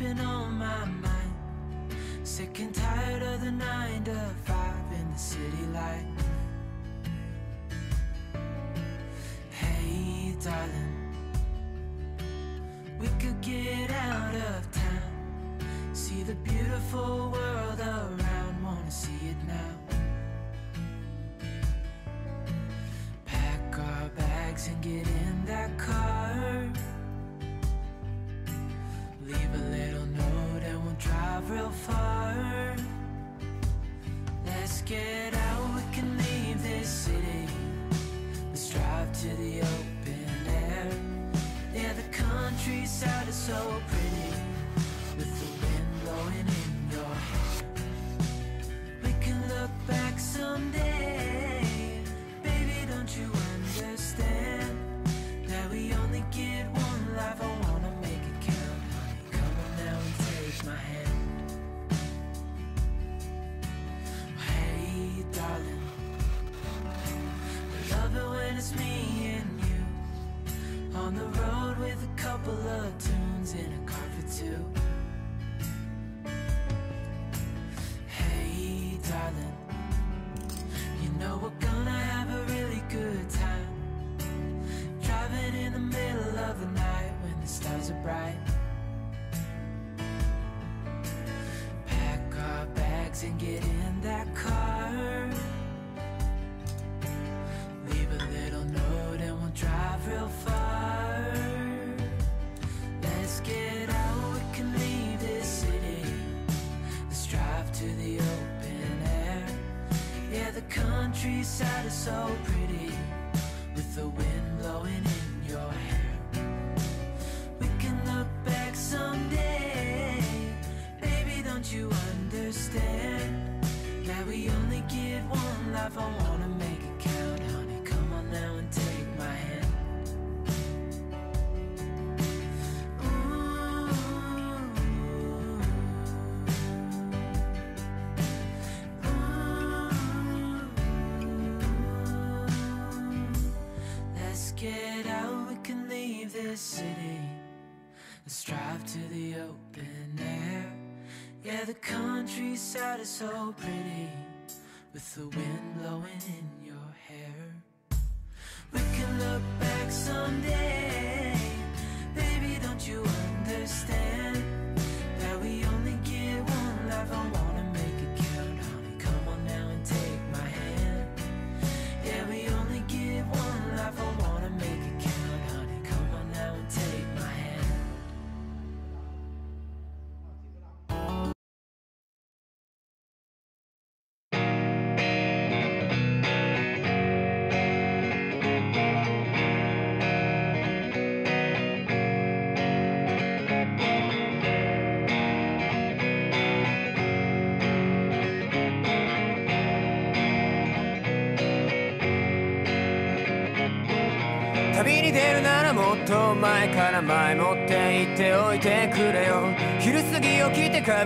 been on my mind. Sick and tired of the nine to five in the city light. Hey, darling, we could get out of town. See the beautiful world around, wanna see it now. Pack our bags and get in that car. Leave a get out, we can leave this city. Let's drive to the open air. Yeah, the countryside is so pretty with the it's me and you on the road with a couple of tunes in a car for two. Yeah, the countryside is so pretty with the wind blowing in your hair. We can look back someday. Baby, don't you understand that we only get one life? I wanna make get out, we can leave this city. Let's drive to the open air. Yeah, the countryside is so pretty with the wind blowing in your 旅に出るならもっと前から前もって言っておいてくれよ。昼過ぎ起きて